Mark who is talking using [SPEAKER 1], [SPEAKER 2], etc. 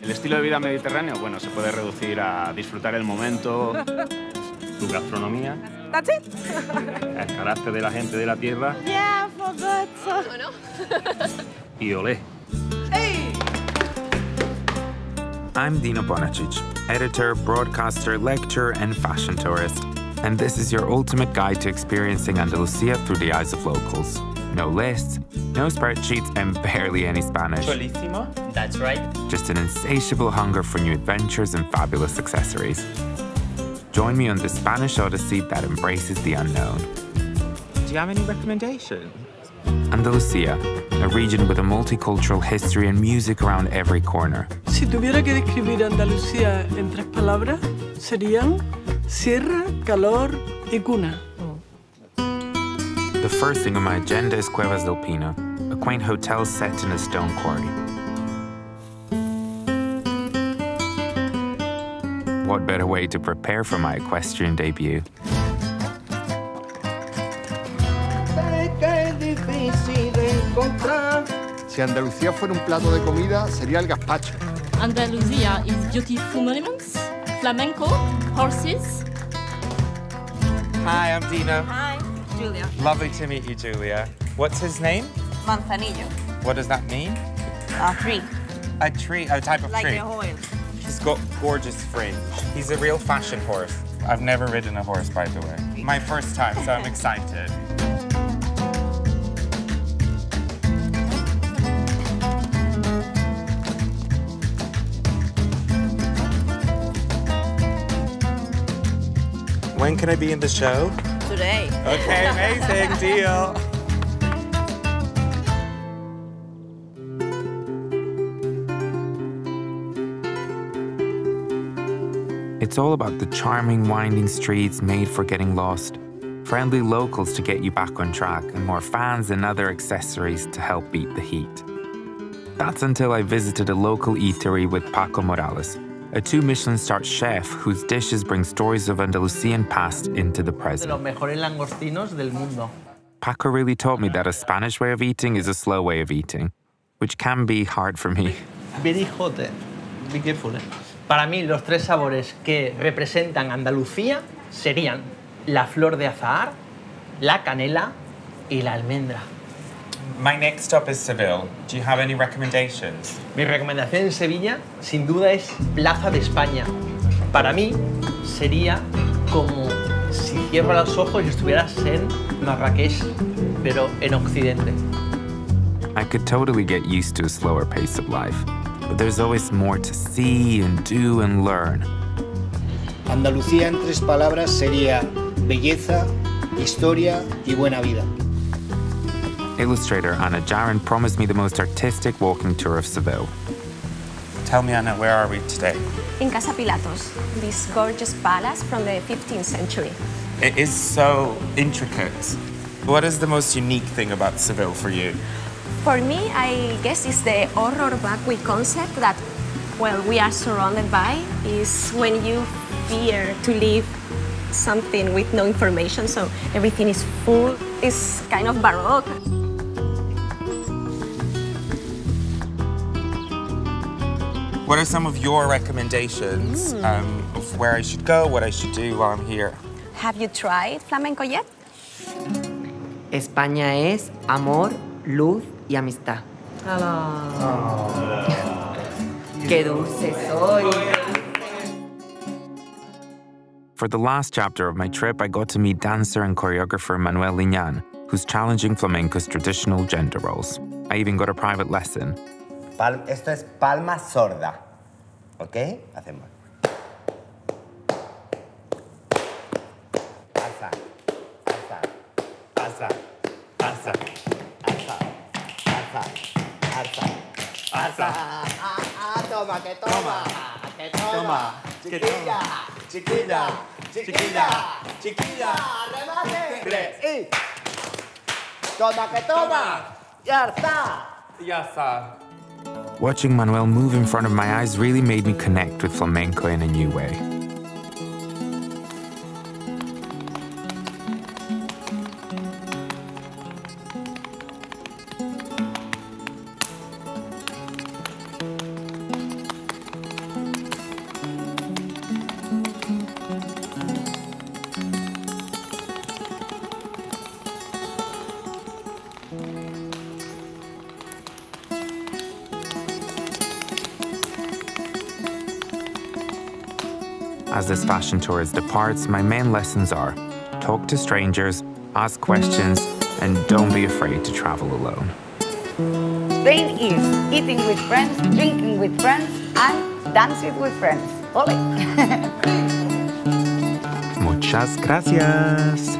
[SPEAKER 1] El estilo de vida mediterráneo, bueno, se puede reducir a disfrutar el momento,
[SPEAKER 2] su gastronomía,
[SPEAKER 3] That's it.
[SPEAKER 2] el carácter de la gente de la tierra
[SPEAKER 3] Yeah, forgot.
[SPEAKER 4] Bueno,
[SPEAKER 2] y olé.
[SPEAKER 5] I'm Dino Bonacic, editor, broadcaster, lecturer, and fashion tourist. And this is your ultimate guide to experiencing Andalusia through the eyes of locals. No lists, no spreadsheets, and barely any Spanish.
[SPEAKER 6] Chulísimo. That's right.
[SPEAKER 5] Just an insatiable hunger for new adventures and fabulous accessories. Join me on the Spanish Odyssey that embraces the unknown.
[SPEAKER 6] Do you have any recommendations?
[SPEAKER 5] Andalusia, a region with a multicultural history and music around every corner.
[SPEAKER 7] Si tuviera que describir Andalucía en tres palabras, serían sierra, calor y cuna.
[SPEAKER 5] The first thing on my agenda is Cuevas del Pino, a quaint hotel set in a stone quarry. What better way to prepare for my equestrian debut?
[SPEAKER 8] Si Andalucía fuera un plato de comida, sería el gazpacho.
[SPEAKER 4] Andalusia is beautiful monuments, flamenco, horses.
[SPEAKER 6] Hi, I'm Dino.
[SPEAKER 3] Hi, Julia.
[SPEAKER 6] Lovely to meet you, Julia. What's his name?
[SPEAKER 3] Manzanillo.
[SPEAKER 6] What does that mean?
[SPEAKER 3] A tree,
[SPEAKER 6] A tree, a type of
[SPEAKER 3] like
[SPEAKER 6] tree.
[SPEAKER 3] the oil.
[SPEAKER 6] He's got gorgeous fringe. He's a real fashion horse. I've never ridden a horse, by the way. My first time, so I'm excited. When can I be in the show?
[SPEAKER 3] Today.
[SPEAKER 6] Okay, amazing deal.
[SPEAKER 5] It's all about the charming, winding streets made for getting lost, friendly locals to get you back on track, and more fans and other accessories to help beat the heat. That's until I visited a local eatery with Paco Morales, a two Michelin star chef whose dishes bring stories of Andalusian past into the present.
[SPEAKER 9] los mejores langostinos del mundo.
[SPEAKER 5] Paco really taught me that a Spanish way of eating is a slow way of eating, which can be hard for me.
[SPEAKER 9] Very hot, eh. Be careful, eh. Para mí, los tres sabores que representan Andalucía serían la flor de azahar, la canela y la almendra.
[SPEAKER 6] My next stop is Seville. Do you have any recommendations?
[SPEAKER 9] Mi recomendación en Sevilla, sin duda, es Plaza de España. Para mí, sería como si cierro los ojos y estuvieras en Marrakech, pero en Occidente.
[SPEAKER 5] I could totally get used to a slower pace of life, but there's always more to see and do and learn.
[SPEAKER 10] Andalucía en tres palabras sería belleza, historia y buena vida.
[SPEAKER 5] Illustrator Anna Jarén promised me the most artistic walking tour of Seville.
[SPEAKER 6] Tell me, Anna, where are we today?
[SPEAKER 4] In Casa Pilatos, this gorgeous palace from the 15th century.
[SPEAKER 6] It is so intricate. What is the most unique thing about Seville for you?
[SPEAKER 4] For me, I guess it's the horror vacui concept that, well, we are surrounded by, is when you fear to leave something with no information, so everything is full. It's kind of baroque.
[SPEAKER 6] What are some of your recommendations um, of where I should go, what I should do while I'm here?
[SPEAKER 4] Have you tried flamenco yet?
[SPEAKER 11] España es amor, luz y amistad. ¡Qué dulce soy!
[SPEAKER 5] For the last chapter of my trip, I got to meet dancer and choreographer Manuel Liñán, who's challenging flamenco's traditional gender roles. I even got a private lesson.
[SPEAKER 12] Pal- esto es palma sorda. ¿Ok? Hacemos. Alza, alza, alza, alza, alza, alza, alza, alza. Ah, ah, toma, que toma, que toma. Chiquilla, chiquilla, chiquilla, chiquilla. Remate. Tres, y. Toma, que toma. Ya está.
[SPEAKER 6] Ya está.
[SPEAKER 5] Watching Manuel move in front of my eyes really made me connect with flamenco in a new way. As this fashion tourist departs, my main lessons are talk to strangers, ask questions, and don't be afraid to travel alone.
[SPEAKER 13] Spain is eating with friends, drinking with friends, and dancing with friends. Ole!
[SPEAKER 5] Muchas gracias.